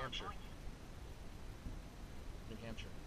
Hampshire. New Hampshire.